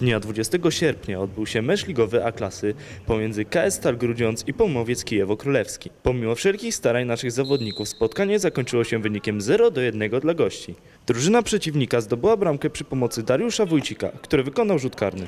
Dnia 20 sierpnia odbył się mecz ligowy A-klasy pomiędzy KS Stal Grudziądz i Pomowiec Kijewo-Królewski. Pomimo wszelkich starań naszych zawodników spotkanie zakończyło się wynikiem 0 do 1 dla gości. Drużyna przeciwnika zdobyła bramkę przy pomocy Dariusza Wójcika, który wykonał rzut karny.